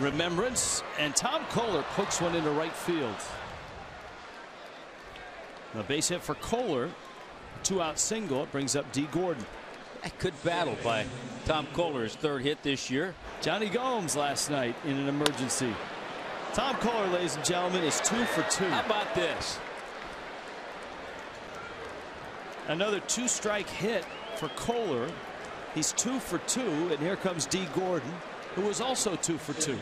remembrance. And Tom Koehler pokes one into right field. A base hit for Koehler Two out single. It brings up Dee Gordon. A good battle by Tom Koehler, his third hit this year. Jonny Gomes last night in an emergency. Tom Koehler ladies and gentlemen, is two for two. How about this? Another two strike hit for Koehler. He's two for two, and here comes Dee Gordon, who was also two for two.